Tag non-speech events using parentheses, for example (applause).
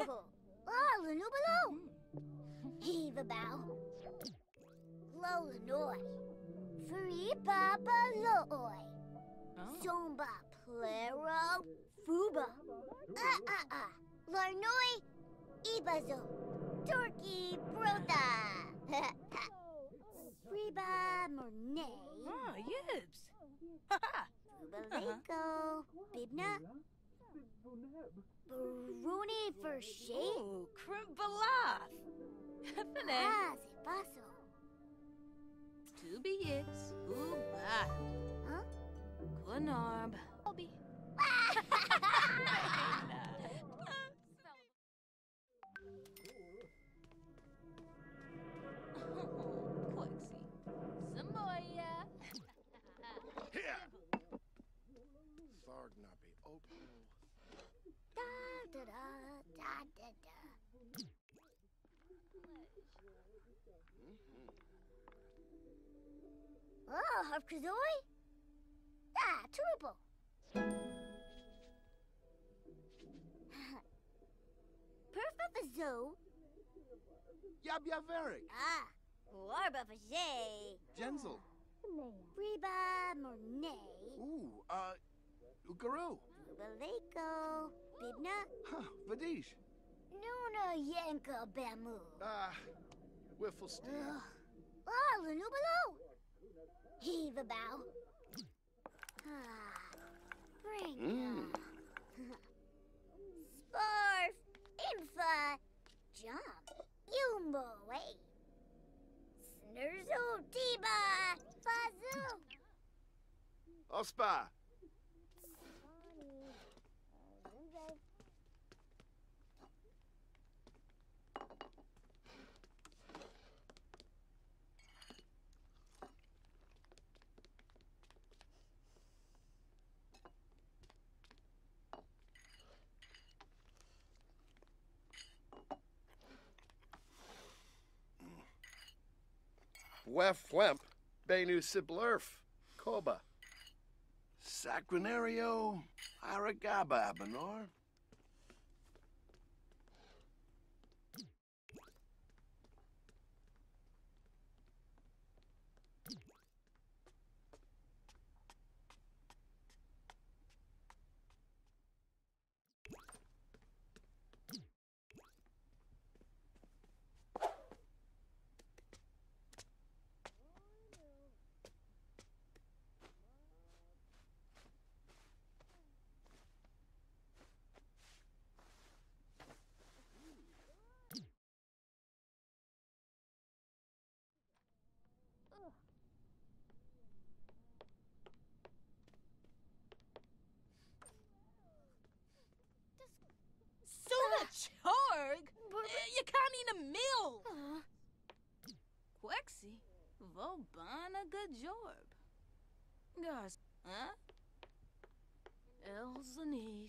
(laughs) Ah, Lanubalo. Heave a bow. Lolanoi. Free Papa Looi. Zomba Plero Fuba. Ah ah ah. Larnoi Ibazo. Turkey Brota. (laughs) Reba Mornay. Ah, yibs. Ha ha. Bibna. Bruni for shade. Ooh, Krimbalath. Ah, se paso. To be yix. Bah. Huh? Quinarb. Oh, Harkazoi? Ah, Turubo. (laughs) Perfafazoo? Yabyaverik. Ah, Warbafazay. Genzel. Reba Mornay. Ooh, uh, Ugaru. Bubaleko. Bibna. Huh, Vadish. Nuna Yanka Bamu. Ah, Whifflestein. Ugh. Ah, Lanubalo. Heave a bow. Ah, bring Mm. (laughs) Sparf. Infa. Jump. Yumbo. Way. Snurzo. Tiba. Fazoo. Ospa. Wef Wemp. Benu Siblerf. Koba. Sacranario. Aragaba, Benor. Chorg. Eh, You can't eat a meal. Quexie. Vobana Gajorb. Gas. Huh? Elzanig.